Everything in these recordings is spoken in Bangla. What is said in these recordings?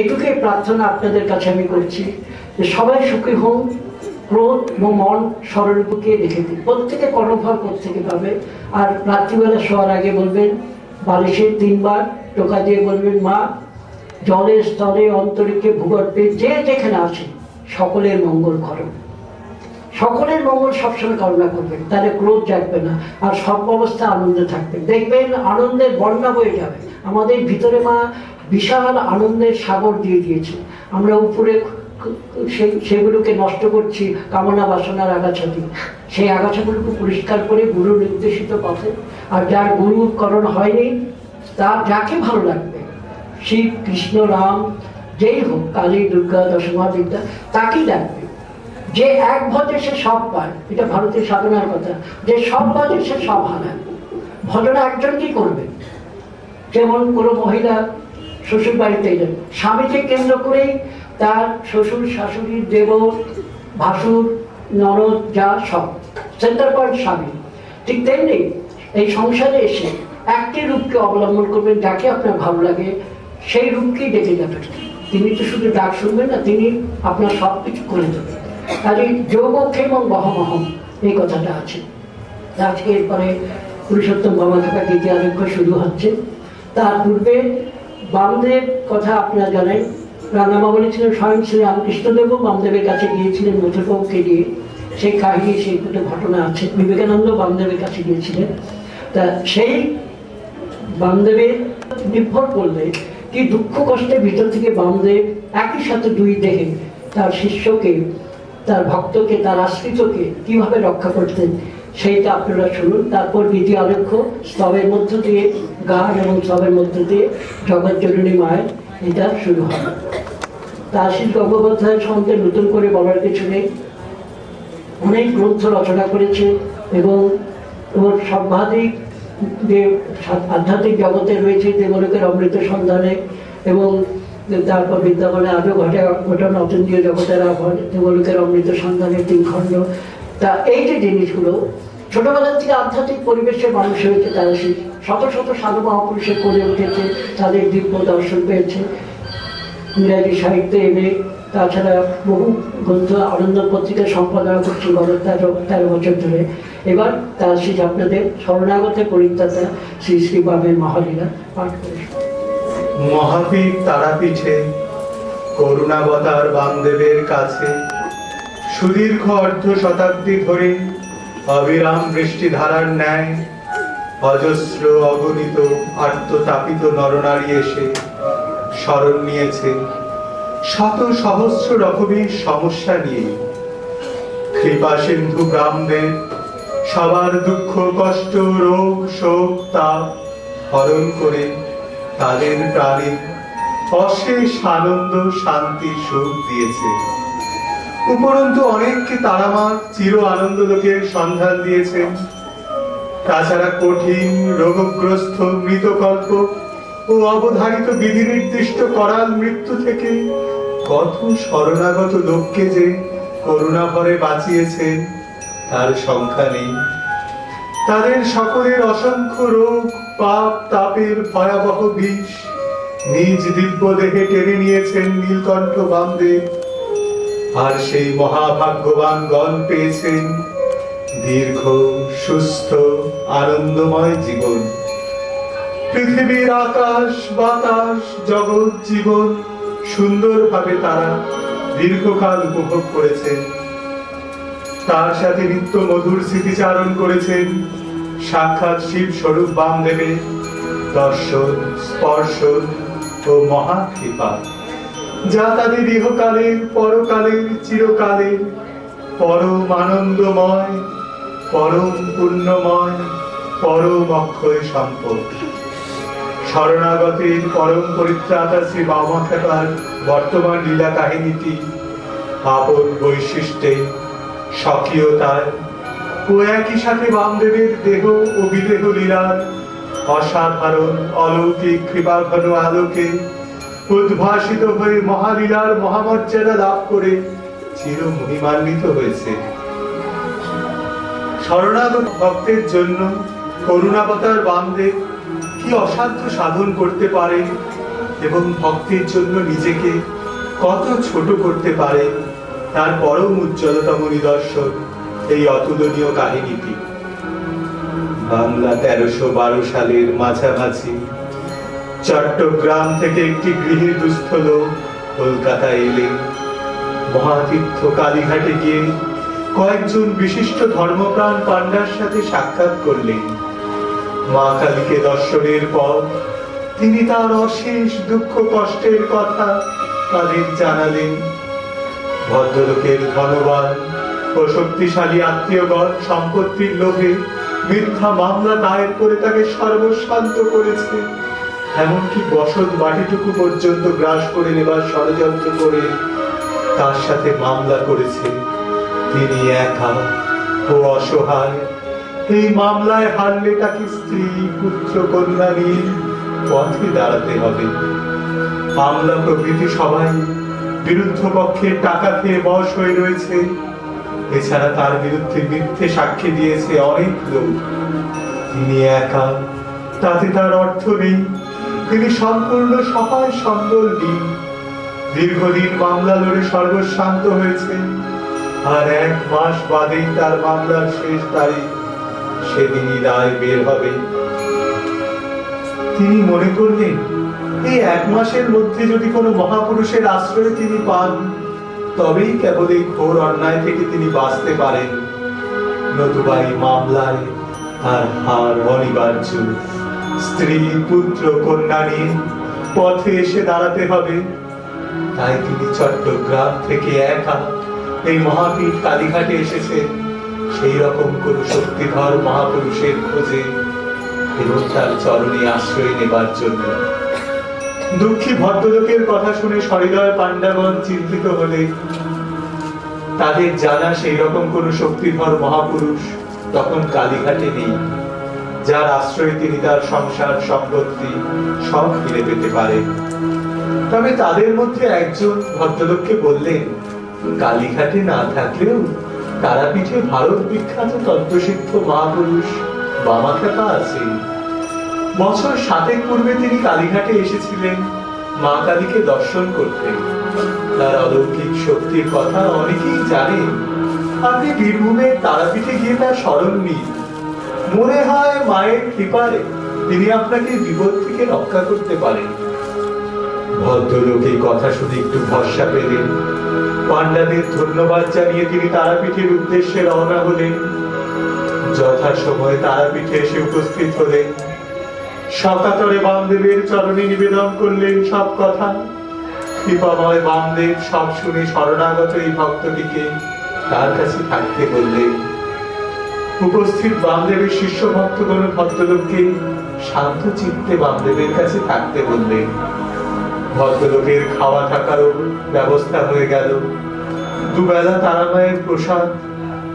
এটুকুই প্রার্থনা আপনাদের কাছে আমি করছি যে সবাই সুখী হন ক্রোধ এবং মন স্মরণরূপকে রেখে দিন। প্রত্যেকে কর্ণফল প্রত্যেকে পাবে। আর রাত্রিবেলা শোয়ার আগে বলবেন, বালিশের তিনবার টোকা দিয়ে বলবেন, মা জলে স্থলে অন্তরিক্ষে ভূগর্ভে যে যেখানে আছে, সকলের মঙ্গল করো। সকলের মঙ্গল সবসময় কামনা করবেন, তাহলে ক্রোধ জাগবে না, আর সব অবস্থা আনন্দে থাকবে। দেখবেন আনন্দের বন্যা বয়ে যাবে। আমাদের ভিতরে মা বিশাল আনন্দের সাগর দিয়ে দিয়েছে। আমরা উপরে সেগুলোকে নষ্ট করছি কামনা বাসনার আগাছা দিয়ে। সেই আগাছাগুলোকে পরিষ্কার করে গুরু নির্দেশিত পথে, আর যার গুরুকরণ হয়নি, তার যাকে ভালো লাগবে, শিব, কৃষ্ণ, রাম, যেই হোক, কালী, দুর্গা, দশমা, বিদ্যা, তাকেই ডাকবে যে এক ভজে সে সব পায়, এটা ভারতের সাধনার কথা, যে সব ভজে সে সব হারায়। ভজনা একজনকেই করবে। যেমন কোনো মহিলা শ্বশুর বাড়িতে এলেন। স্বামীকে কেন্দ্র করেই তার শ্বশুর, শাশুড়ি দেব ভাসুর নরদ যা সব সেন্টার পয়েন্ট স্বামী। ঠিক তেমনি এই সংসারে এসে একটি রূপকে অবলম্বন করবেন যাকে আপনার ভালো লাগে, সেই রূপকেই ডেকে যাবেন। তিনি তো শুধু ডাক শুনবেন না, তিনি আপনার সব কিছু করে দেবেন। কাজে যোগক্ষেম এবং বহমহম এই কথাটা আছে। আজকে এরপরে পুরুষোত্তম বাবা থাকা দ্বিতীয় আরোগ্য শুরু হচ্ছে। তার পূর্বে বামদেব কথা আপনারা জানেন। রাঙামা বলেছিলেন স্বয়ং শ্রী রামকৃষ্ণদেব, বামদেবের কাছে গিয়েছিলেন মথুরবাবুকে দিয়ে সেই কাহিনী, সেই দুটো ঘটনা আছে। বিবেকানন্দ বামদেবের কাছে গিয়েছিলেন। তা সেই বামদেবের নির্ভর করলে কি দুঃখ কষ্টের ভিতর থেকে বামদেব একই সাথে দুই দেহে তার শিষ্যকে, তার ভক্তকে, তার আশ্রিতকে কীভাবে রক্ষা করতেন? সেইটা আপনারা শুনুন। তারপর দ্বিতীয় আলেখ্য স্তবের মধ্য দিয়ে গান এবং স্তবের মধ্য দিয়ে জগৎ জননী মায়ের এটা শুরু হবে তা আশিস গঙ্গোপাধ্যায় সম্বন্ধে নতুন করে বলার কিছু নেই। অনেক গ্রন্থ রচনা করেছে এবং ওর সর্বাধিক যে আধ্যাত্মিক জগতে রয়েছে, দেবলোকের অমৃত সন্ধানে এবং তারপর বৃন্দাবনে আজও ঘটে ঘটন অতীন্দ্রিয় জগতের আহ্বান দেবলোকের অমৃত সন্ধানের তিন খণ্ড তা এই যে জিনিসগুলো ছোটবেলার থেকে আধ্যাত্মিক পরিবেশের মানুষ হয়েছে, তারা সেই শত শত সাধু মহাপুরুষে করে উঠেছে, তাদের দিব্য দর্শন পেয়েছে ইংরাজি সাহিত্যে এনে, তাছাড়া বহু গ্রন্থ, আনন্দ পত্রিকা সম্পাদনা করছি গত তেরো তেরো বছর ধরে এবার তার সেই আপনাদের শরণাগত পরিত্রাতা শ্রী শ্রী বামের মহালীলা পাঠ করে শোনান। মহাপীঠ তারাপীঠে, করুণাবতার বামদেবের কাছে সুদীর্ঘ অর্ধ শতাব্দী ধরে অবিরাম বৃষ্টি ধারার ন্যায় অজস্র অগণিত আত্মতাপিত নরনারী এসে স্মরণ নিয়েছে শত সহস্র রকমের সমস্যা নিয়ে। কৃপা সিন্ধু গ্রামদের সবার দুঃখ, কষ্ট, রোগ, শোক, তাপ হরণ করে তাদের প্রাণে অশেষ আনন্দ, শান্তি, সুখ দিয়েছে। উপরন্তু অনেককে তারামা চির আনন্দ লোকের সন্ধান দিয়েছেন। তাছাড়া কঠিন, রোগগ্রস্ত মৃতকল্প ও অবধারিত বিধি নির্দিষ্ট করাল মৃত্যু থেকে কত শরণাগত লোককে যে করুণা ভরে বাঁচিয়েছেন, তার সংখ্যা নেই। তাদের সকলের অসংখ্য রোগ, পাপ, তাপের ভয়াবহ বিষ নিজ দিব্য দেহে টেনে নিয়েছেন নীলকণ্ঠ বামদেব। আর সেই মহাভাগ্যবান গণ পেয়েছেন। দীর্ঘ, সুস্থ, আনন্দময় জীবন। পৃথিবীর আকাশ, বাতাস, জগৎ, জীবন সুন্দরভাবে তারা দীর্ঘকাল উপভোগ করেছেন। তার সাথে নিত্য মধুর স্মৃতিচারণ করেছেন। সাক্ষাৎ শিব স্বরূপ বামদেবে। দর্শন, স্পর্শন ও মহাকৃপা। যা তাদের ইহকালের পরকালের চিরকালের পরম আনন্দময়, পরম পুণ্যময়, পরম অক্ষয় সম্পদ। শরণাগতের পরম পরিত্রাতা শ্রী বামাখাতার বর্তমান লীলা কাহিনীটি আপন বৈশিষ্ট্যে স্বকীয়তার ও একই সাথে বামদেবের দেহ ও বিদেহ লীলার অসাধারণ অলৌকিক কৃপাঘন আলোকে উদ্ভাসিত হয়ে মহালীলার মহামর্যাদা লাভ করে চির মহিমান্বিত হয়েছে। শরণাগত ভক্তের জন্য করুণাবতার বামদেব কি অসাধ্য সাধন করতে পারে এবং ভক্তির জন্য নিজেকে কত ছোট করতে পারে তার পরম উজ্জ্বলতম নিদর্শন এই অতুলনীয় কাহিনীটি। বাংলা তেরোশো বারো সালের মাঝামাঝি চট্টগ্রাম থেকে একটি গৃহীর দুস্থ লোক কলকাতা এলেন মহাতীর্থ কালীঘাটে গিয়ে কয়েকজন বিশিষ্ট ধর্মপ্রাণ পান্ডার সাথে সাক্ষাৎ করলেন। মা কালীকে দর্শনের পর তিনি তার অশেষ দুঃখ কষ্টের কথা তাদের জানালেন। ভদ্রলোকের ধনবান ও শক্তিশালী আত্মীয়গণ সম্পত্তির লোভে মিথ্যা মামলা দায়ের করে তাকে সর্বশান্ত করেছে। এমনকি বসত বাটিটুকু পর্যন্ত গ্রাস করে নেবার ষড়যন্ত্র করে তার সাথে মামলা করেছে। তিনি একা, ও অসহায়। এই মামলায় হারলে তাকে স্ত্রী, পুত্র, কন্যা নিয়ে পথে দাঁড়াতে হবে। মামলা প্রভৃতি সবাই বিরুদ্ধ পক্ষের টাকা খেয়ে বশ হয়ে রয়েছে। এছাড়া তার বিরুদ্ধে মিথ্যে সাক্ষী দিয়েছে অনেক লোক। তিনি একা, তাতে তার অর্থ নেই। তিনি সম্পূর্ণ সহায় সম্বল দিন। দীর্ঘদিন মামলা লড়ে সর্বশান্ত হয়েছে। আর এক মাস বাদেই তার মামলার শেষ তারিখ। সেদিনই রায় বের হবে। তিনি মনে করলেন, এই এক মাসের মধ্যে যদি কোনো মহাপুরুষের আশ্রয় তিনি পান, তবেই কেবল এই ঘোর অন্যায় থেকে তিনি বাঁচতে পারেন। নতুবা এই মামলায় তার হার অনিবার্য। স্ত্রী, পুত্র কন্যা নিয়ে পথে এসে দাঁড়াতে হবে। তাই তিনি চট্টগ্রাম থেকে একা এই মহাপীঠ কালীঘাটে এসেছেন সেই রকম কোন শক্তিধর মহাপুরুষের খোঁজে এবং তার চরণে আশ্রয় নেবার জন্য। দুঃখী ভদ্রলোকের কথা শুনে সরিদয় পাণ্ডাগণ চিন্তিত হলে তাদের জানা সেই রকম কোন শক্তিধর মহাপুরুষ তখন কালীঘাটে নেই। যার আশ্রয়ে তিনি তার সংসার সম্পত্তি সব ফিরে পেতে পারেন তবে তাদের মধ্যে একজন ভদ্রলোককে বললেন, কালীঘাটে না থাকলেও তারাপীঠে ভারত বিখ্যাত তন্ত্রসিদ্ধ মহাপুরুষ বামাখ্যাপা আছে বছর সাতেক পূর্বে তিনি কালীঘাটে এসেছিলেন, মা কালীকে দর্শন করতে তার অলৌকিক শক্তির কথা অনেকেই জানেন। আপনি বীরভূমে তারাপীঠে গিয়ে তার স্মরণ নিন। মনে হয় মায়ের কৃপায় তিনি আপনাকে বিপদ থেকে রক্ষা করতে পারেন। ভদ্রলোক এই কথা শুনে একটু ভরসা পেলেন। পান্ডাদের ধন্যবাদ জানিয়ে তিনি তারাপীঠের উদ্দেশ্যে রওনা হলেন। যথা সময় তারাপীঠে এসে উপস্থিত হলেন। সকাতরে বামদেবের চরণে নিবেদন করলেন সব কথা। কৃপাময় বামদেব সব শুনে শরণাগত এই ভক্তটিকে তার কাছে থাকতে বললেন উপস্থিত বামদেবের শিষ্য ভক্তগণ ভদ্রলোককে শান্ত চিত্তে বামদেবের কাছে থাকতে বললেন ভদ্রলোকের খাওয়া থাকারও ব্যবস্থা হয়ে গেল। দুবেলা তারামায়ের প্রসাদ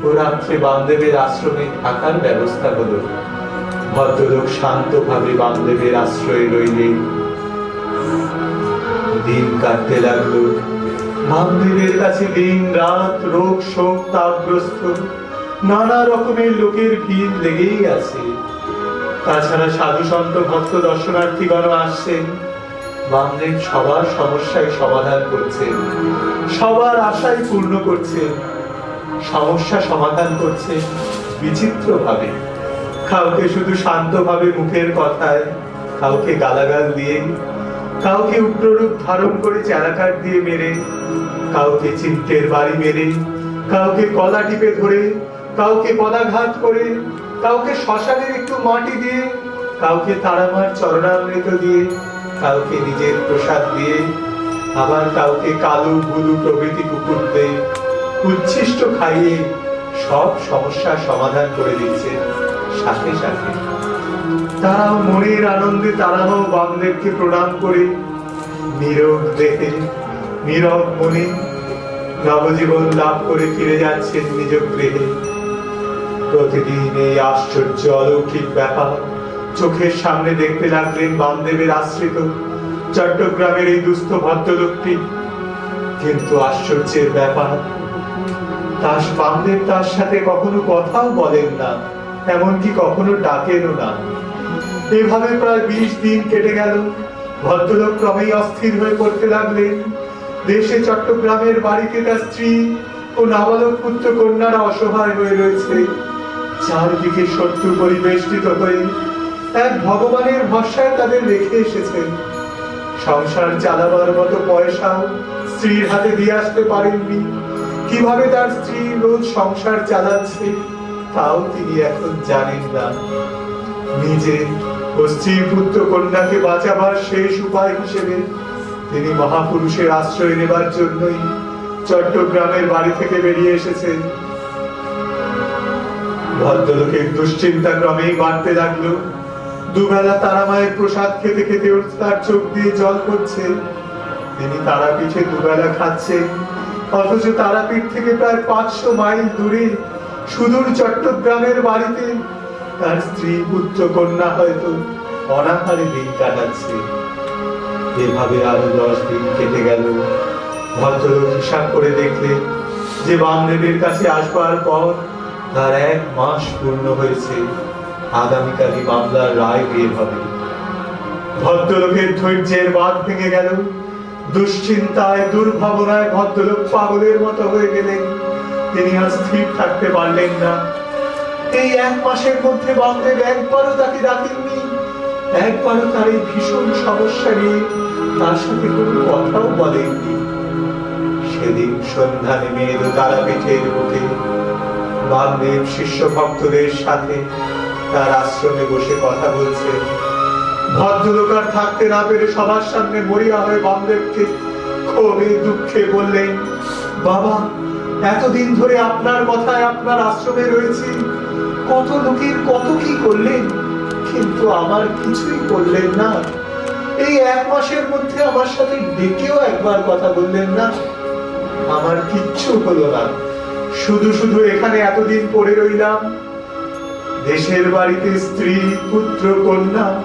ও রাত্রে বামদেবের আশ্রমে থাকার ব্যবস্থা হলো। ভদ্রলোক শান্তভাবে বামদেবের আশ্রয়ে রইলেন। দিন কাটতে লাগল। বামদেবের কাছে দিন রাত রোগ, শোক, তাপগ্রস্ত নানা রকমের লোকের ভিড় লেগেই আছে। তাছাড়া সাধু সন্ত ভক্ত দর্শনার্থীগণ আসছেন। বামদেব সবার সমস্যায় সমাধান করছেন। সবার আশাই পূর্ণ করছে সমস্যা সমাধান করছে বিচিত্র ভাবে কাউকে শুধু শান্তভাবে মুখের কথায়, কাউকে গালাগাল দিয়ে, কাউকে উগ্ররূপ ধারণ করে চারাকার দিয়ে মেরে, কাউকে চিত্তের বাড়ি মেরে, কাউকে কলা টিপে ধরে কাউকে পদাঘাত করে, কাউকে শ্মশানের একটু মাটি দিয়ে, কাউকে তারামার চরণামৃত দিয়ে, কাউকে নিজের প্রসাদ দিয়ে, আবার কাউকে কালু গুলু প্রভৃতি কুকুর দিয়ে, উচ্ছিষ্ট খাইয়ে সব সমস্যার সমাধান করে দিচ্ছে সাথে সাথে। তারাও মনের আনন্দে তারাও বামদেবকে প্রণাম করে, নীরব দেহে, নীরব মনে নবজীবন লাভ করে ফিরে যাচ্ছেন নিজ গৃহে। প্রতিদিন এই আশ্চর্য অলৌকিক ব্যাপার। চোখের সামনে দেখতে লাগলেন বামদেবের আশ্রিত, চট্টগ্রামের এই দুস্থ ভদ্রলোকটি। কিন্তু আশ্চর্যের ব্যাপার তার বামদেব তার সাথে কখনো কথাও বলেন না, এমনকি কখনো ডাকেনও না। এভাবে প্রায় বিশ দিন কেটে গেল। ভদ্রলোক ক্রমেই অস্থির হয়ে পড়তে লাগলেন। দেশে চট্টগ্রামের বাড়িতে তার স্ত্রী ও নাবালক পুত্র কন্যারা অসহায় হয়ে রয়েছে। চারদিকে শত্রু পরিবেষ্টিত হয়ে এক ভগবানের ভরসায় তাদের রেখে এসেছেন সংসার চালাবার মতো পয়সাও স্ত্রীর হাতে দিয়ে আসতে পারেননি। কীভাবে তার স্ত্রী রোজ সংসার চালাচ্ছে, তাও তিনি এখন জানেন না। নিজে ও স্ত্রী পুত্র কন্যাকে বাঁচাবার শেষ উপায় হিসেবে তিনি মহাপুরুষের আশ্রয় নেবার জন্যই চট্টগ্রামের বাড়ি থেকে বেরিয়ে এসেছেন। ভদ্রলোকের দুশ্চিন্তা ক্রমেই বাড়তে লাগল। দুবেলা তারামায়ের প্রসাদ খেতে খেতে তার চোখ দিয়ে জল পড়ছে। তিনি তারাপীঠে দুবেলা খাচ্ছেন অথচ তারাপীঠ থেকে প্রায় পাঁচশো মাইল দূরে সুদূর চট্টগ্রামের বাড়িতে তার স্ত্রী, পুত্র, কন্যা হয়তো অনাহারে দিন কাটাচ্ছে। এভাবে আরও দশ দিন কেটে গেল। ভদ্রলোক হিসাব করে দেখলে যে বামদেবের কাছে আসবার পর তার এক মাস পূর্ণ হয়েছে। আগামীকালই মামলার রায় বের হবে। ভদ্রলোকের ধৈর্যের বাদ ভেঙে গেল। দুশ্চিন্তায়, দুর্ভাবনায় ভদ্রলোক পাগলের মতো হয়ে গেলেন। তিনি আর স্থির থাকতে পারলেন না। এই এক মাসের মধ্যে বামদেব একবারও তাকে ডাকেননি। একবারও তার এই ভীষণ সমস্যা নিয়ে তার সাথে কোনো কথাও বলেননি। সেদিন সন্ধ্যা নেমে এলো তারাপীঠের বুকে। বামদেব শিষ্য ভক্তদের সাথে তার আশ্রমে বসে কথা বলছে। ভদ্রলোক আর থাকতে না পেরে সবার সামনে মরিয়া হয়ে বামদেবকে খুবই দুঃখে বললেন, বাবা, এতদিন ধরে আপনার কথায় আপনার আশ্রমে রয়েছি। কত লোকের কত কি করলেন, কিন্তু আমার কিছুই করলেন না। এই এক মাসের মধ্যে আমার সাথে ডেকেও একবার কথা বললেন না। আমার কিচ্ছু হলো না। শুধু শুধু এখানে এতদিন পড়ে রইলাম। দেশের বাড়িতে স্ত্রী, পুত্র, কন্যা,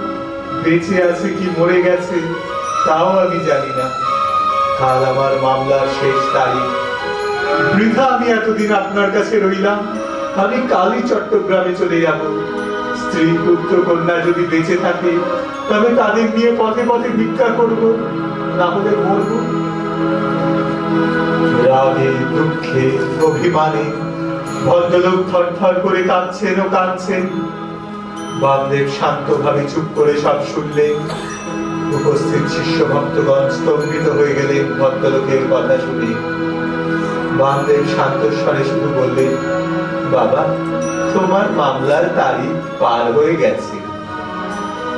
বেঁচে আছে কি মরে গেছে, তাও আমি জানি না। কাল আমার মামলার শেষ তারিখ। বৃথা আমি এতদিন আপনার কাছে রইলাম। আমি কালই চট্টগ্রামে চলে যাব। স্ত্রী, পুত্র, কন্যা যদি বেঁচে থাকে, তবে তাদের নিয়ে পথে পথে ভিক্ষা করব। না হলে মরব। রাগে দুঃখে অভিমানে ভদ্রলোক থর থর করে কাঁদছেন ও কাঁদছেন। বামদেব শান্তভাবে চুপ করে সব শুনলেন উপস্থিত শিষ্য ভক্তগণ স্তম্ভিত হয়ে গেলেন ভদ্রলোকের কথা শুনে। বামদেব শান্ত স্বরে শুধু বললেন, বাবা, তোমার মামলার তারিখ পার হয়ে গেছে।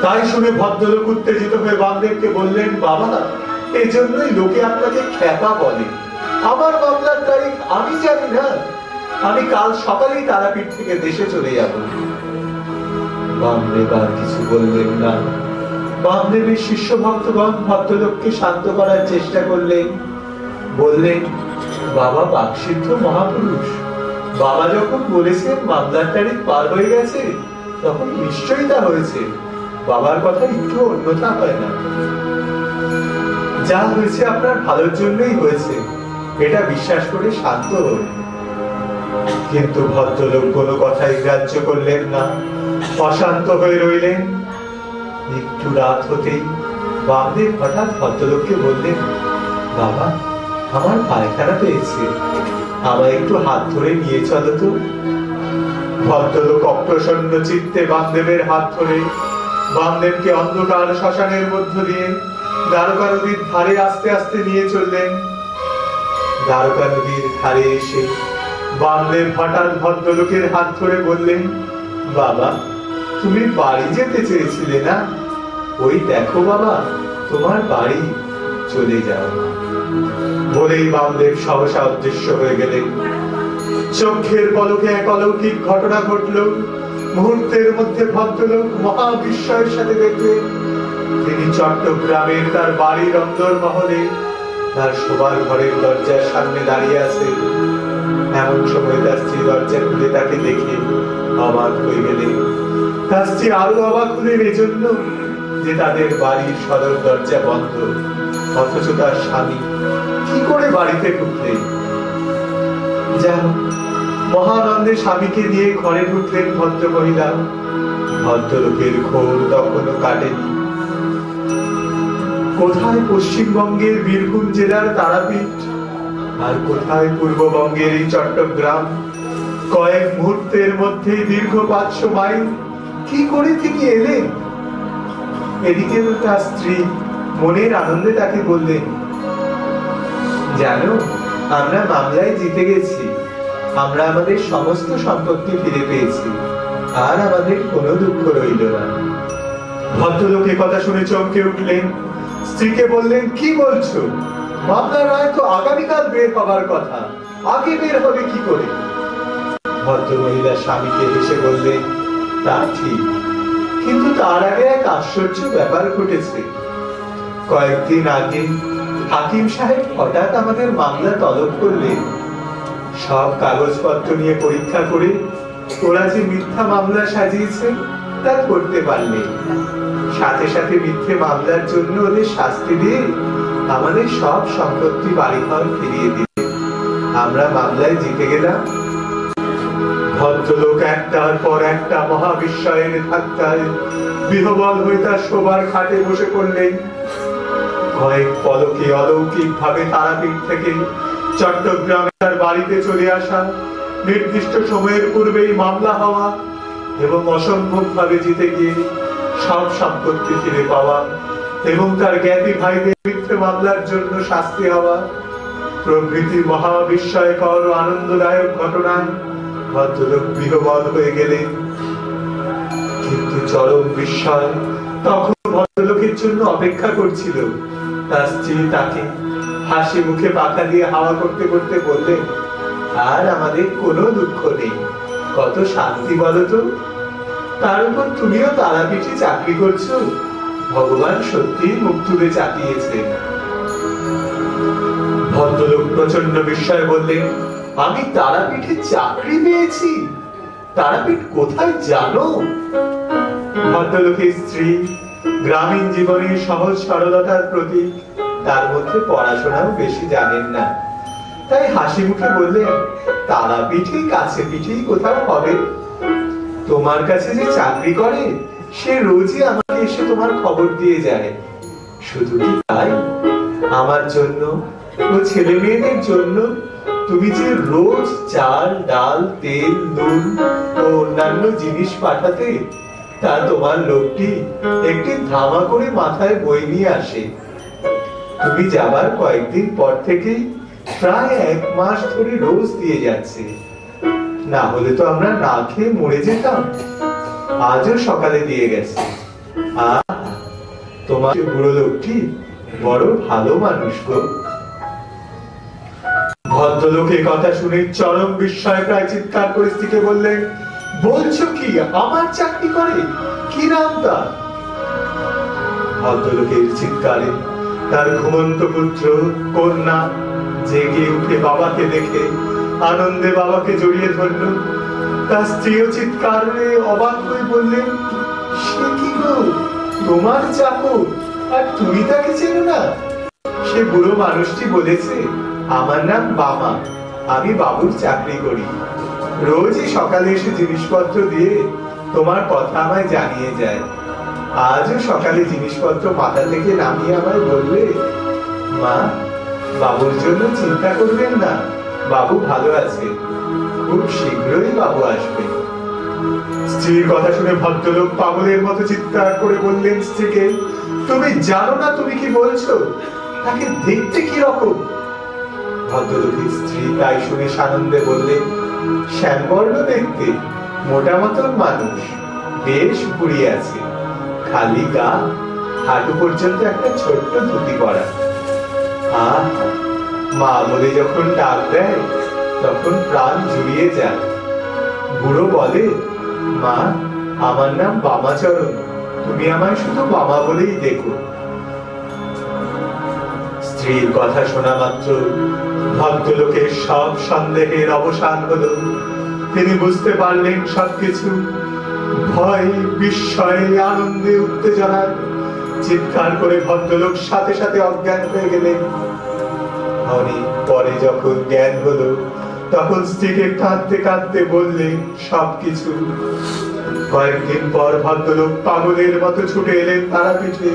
তাই শুনে ভদ্রলোক উত্তেজিত হয়ে বামদেবকে বললেন, বাবা এজন্যই লোকে আপনাকে খ্যাপা বলে। আমার মামলার তারিখ আমি জানি না। আমি কাল সকালেই তারাপীঠ থেকে দেশে চলে যাব। বামদেব আর কিছু বললেন না। বামদেবের শিষ্য ভক্তগণ ভদ্রলোককে শান্ত করার চেষ্টা করলেন। বললেন, বাবা বাকসিদ্ধ মহাপুরুষ। বাবা যখন বলেছেন মামলার তারিখ পার হয়ে গেছে, তখন নিশ্চয়ই তা হয়েছে। বাবার কথা একটু অন্যথা হয় না। যা হয়েছে আপনার ভালোর জন্যই হয়েছে। এটা বিশ্বাস করে শান্ত হন। কিন্তু ভদ্রলোক কোনো কথাই গ্রাহ্য করলেন না। অশান্ত হয়ে রইলেন। একটু রাত হতেই বামদেব হঠাৎ ভদ্রলোককে বললেন, বাবা, আমার পায়খানা পেয়েছে। আমায় একটু হাত ধরে নিয়ে চলো তো। ভদ্রলোক অপ্রসন্ন চিত্তে বামদেবের হাত ধরে বামদেবকে অন্ধকার শ্মশানের মধ্য দিয়ে দ্বারকা নদীর ধারে আস্তে আস্তে নিয়ে চললেন। দ্বারকা নদীর ধারে এসে বামদেব হঠাৎ ভদ্রলোকের হাত ধরে বললেন, বাবা, তুমি বাড়ি যেতে চেয়েছিলে না? ওই দেখো বাবা, তোমার বাড়ি চলে যাও। বলেই বামদেব সহসা অদৃশ্য হয়ে গেলেন। চোখের পলকে এক অলৌকিক ঘটনা ঘটল। মুহূর্তের মধ্যে ভদ্রলোক মহা বিস্ময়ের সাথে দেখলেন চট্টগ্রামের তার বাড়ির অন্দর মহলে তার শোবার ঘরের দরজার সামনে দাঁড়িয়ে আছে। এমন সময় তার স্ত্রী দরজা খুলে তাকে দেখে অবাক হয়ে গেলেন তার স্ত্রী আরও অবাক হলেন এজন্য যে তাদের বাড়ির সদর দরজা বন্ধ। অথচ তার স্বামী কি করে বাড়িতে ঢুকলেন? যা মহানন্দে স্বামীকে নিয়ে ঘরে ঢুকলেন ভদ্র মহিলা ভদ্রলোকের ঘোর তখনও কাটেনি। কোথায় পশ্চিমবঙ্গের বীরভূম জেলার তারাপীঠ? আর কোথায় পূর্ববঙ্গের এই চট্টগ্রাম? কয়েক মুহূর্তের মধ্যে দীর্ঘ পাঁচশো মাইল। কি করে তিনি এলেন? এদিকে তার স্ত্রী মনের আনন্দে তাকে বললেন, জানো, আমরা মামলায় জিতে গেছি। আমরা আমাদের সমস্ত সম্পত্তি ফিরে পেয়েছি। আর আমাদের কোনো দুঃখ রইল না। ভদ্রলোক কথা শুনে চমকে উঠলেন। স্ত্রীকে বললেন, কি বলছো? মামলার রায় তো আগামীকাল বের হবার কথা। আগে বের হবে কি করে? ভদ্র মহিলা স্বামীকে হেসে বললেন, তা ঠিক। কিন্তু তার আগে এক আশ্চর্য ব্যাপার ঘটেছে। কয়েকদিন আগে হাকিম সাহেব হঠাৎ আমাদের মামলা তলব করলেন। সব কাগজপত্র নিয়ে পরীক্ষা করে ওরা যে মিথ্যা মামলা সাজিয়েছে, তা করতে পারলেন। সাথে সাথে মিথ্যে মামলার জন্য ওদের শাস্তি দিয়ে আমাদের সব সম্পত্তি বাড়িঘর ফিরিয়ে দিলেন আমরা মামলায় জিতে গেলাম। ভদ্রলোক একটার পর একটা বিহবল হয়ে তার শোবার খাটে বসে পড়লেন। কয়েক পলকে অলৌকিক ভাবে তারাপীঠ থেকে চট্টগ্রামে তার বাড়িতে চলে আসা নির্দিষ্ট সময়ের পূর্বেই মামলা হওয়া এবং অসম্ভব ভাবে জিতে গিয়ে সব সম্পত্তি ফিরে পাওয়া এবং তার জ্ঞাতি ভাইদের মিথ্যে মামলার জন্য শাস্তি হওয়া। প্রভৃতি মহাবিস্ময়কর ও আনন্দদায়ক ঘটনায় ভদ্রলোক গৃহবল হয়ে গেলেন। কিন্তু চরম বিস্ময় তখন ভদ্রলোকের জন্য অপেক্ষা করছিল। তার স্ত্রী তাকে হাসি মুখে পাখা দিয়ে হাওয়া করতে করতে বললেন, আর আমাদের কোনো দুঃখ নেই। কত শান্তি বলো তো? তার উপর তুমিও তারাপীঠে চাকরি করছ। ভগবান সত্যি মুখ তুলে চাপিয়েছে ভদ্রলোক প্রচণ্ড বিস্ময় বললেন, আমি তারাপীঠে চাকরি পেয়েছি। তারাপীঠ কোথায় জানো? ভদ্রলোকের স্ত্রী গ্রামীণ জীবনের সহজ সরলতার প্রতীক, তার মধ্যে পড়াশোনাও বেশি জানেন না। তাই হাসি মুখে বললেন তারাপীঠে কাছে পিঠেই কোথাও হবে? তোমার কাছে যে চাকরি করে, সে রোজই আমাকে এসে তোমার খবর দিয়ে যায় শুধু কি তাই? আমার জন্য ও ছেলে মেয়েদের জন্য তুমি যে রোজ চাল, ডাল, তেল, নুন ও অন্যান্য জিনিস পাঠাতে, তা তোমার লোকটি একটি ধামা করে মাথায় বই নিয়ে আসে। তুমি যাবার কয়েকদিন পর থেকেই প্রায় এক মাস ধরে রোজ দিয়ে যাচ্ছে। না হলে তো আমরা না খেয়ে মরে যেতাম। আজও সকালে দিয়ে গেছে। তোমার বুড়ো লোকটি বড় ভালো মানুষ গো। ভদ্রলোক কথা শুনে চরম বিস্ময় প্রায় চিৎকার করে স্ত্রীকে বললেন, বলছো কি, আমার চাকরি করে? কি নাম তার? ভদ্রলোকের চিৎকারে তার ঘুমন্ত পুত্র কন্যা জেগে উঠে বাবাকে দেখে আনন্দে বাবাকে জড়িয়ে ধরল। তার স্ত্রীও চিৎকারে অবাক হয়ে বললেন সে কি গো? তোমার চাকর আর তুমি তাকে চেনো না? সে বুড়ো মানুষটি বলেছে, আমার নাম বামা আমি বাবুর চাকরি করি। রোজই সকালে এসে জিনিসপত্র দিয়ে তোমার কথা আমায় জানিয়ে যায়। আজও সকালে জিনিসপত্র মাথা থেকে নামিয়ে আমায় বলবে মা, বাবুর জন্য চিন্তা করবেন না। বাবু ভালো আছে। খুব শীঘ্রই বাবু আসবে। স্ত্রীর কথা শুনে ভদ্রলোক পাগলের মতো চিৎকার করে বললেন স্ত্রীকে, তুমি জানো না তুমি কি বলছো? তাকে দেখতে কি রকম? ভদ্রলোকের স্ত্রী তাই শুনে সানন্দে বললেন, শ্যামবর্ণ দেখতে মোটা মতন মানুষ, বেশ ভুড়ি আছে। খালি গা, হাঁটু পর্যন্ত একটা ছোট্ট ধুতি পরা। আহ মা বলে যখন ডাক দেয়, তখন প্রাণ জুড়িয়ে যায়। বুড়ো বলে, মা, আমার নাম বামাচরণ। তুমি আমায় শুধু বাবা বলেই দেখো। স্ত্রীর কথা শোনা মাত্র ভদ্রলোকের সব সন্দেহের অবসান হলো। তিনি বুঝতে পারলেন সবকিছু। ভয়, বিস্ময়ে, আনন্দে উত্তেজনায় চিৎকার করে ভদ্রলোক সাথে সাথে অজ্ঞান হয়ে গেলেন। অনেক পরে যখন জ্ঞান হলো, তখন স্ত্রীকে কাঁদতে কাঁদতে বললে, সবকিছু। কয়েকদিন পর ভদ্রলোক পাগলের মতো ছুটে এলেন তারাপীঠে।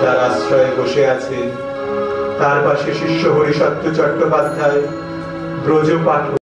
তার আশ্রয়ে বসে আছেন। তার পাশে শিষ্য হরিসত্য চট্টোপাধ্যায় ব্রজ পাঠ